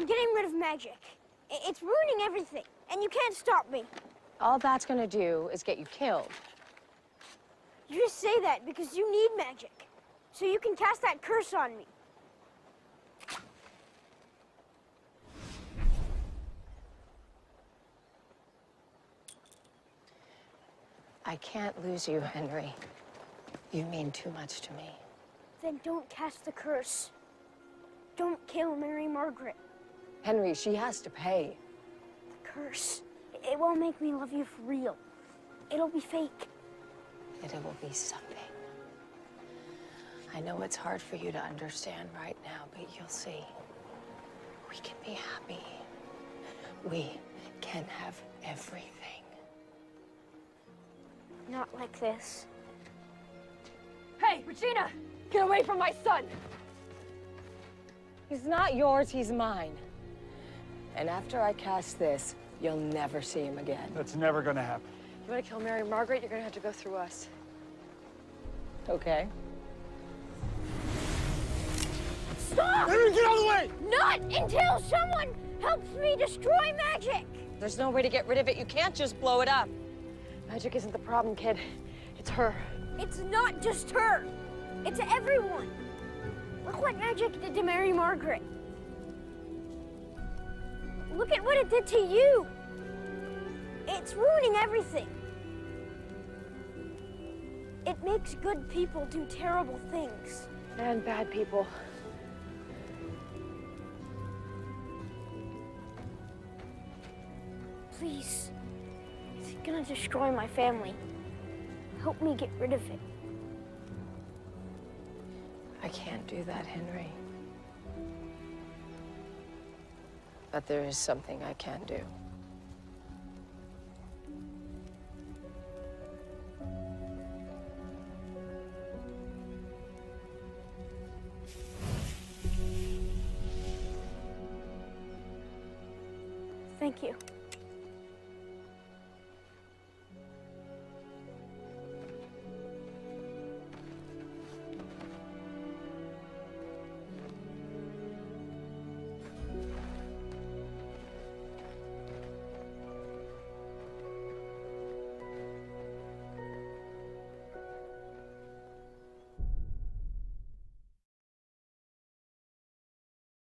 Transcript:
I'm getting rid of magic. It's ruining everything, and you can't stop me. All that's gonna do is get you killed. You just say that because you need magic. So you can cast that curse on me. I can't lose you, Henry. You mean too much to me. Then don't cast the curse. Don't kill Mary Margaret. Henry, she has to pay. The curse. It won't make me love you for real. It'll be fake. It will be something. I know it's hard for you to understand right now, but you'll see. We can be happy. We can have everything. Not like this. Hey, Regina! Get away from my son! He's not yours, he's mine. And after I cast this, you'll never see him again. That's never gonna happen. You want to kill Mary Margaret? You're gonna have to go through us. Okay? Stop! Henry, get out of the way! Not until someone helps me destroy magic! There's no way to get rid of it. You can't just blow it up. Magic isn't the problem, kid. It's her. It's not just her. It's everyone. Look what magic did to Mary Margaret. Look at what it did to you. It's ruining everything. It makes good people do terrible things. And bad people. Please. It's gonna destroy my family. Help me get rid of it. I can't do that, Henry. But there is something I can do. Thank you.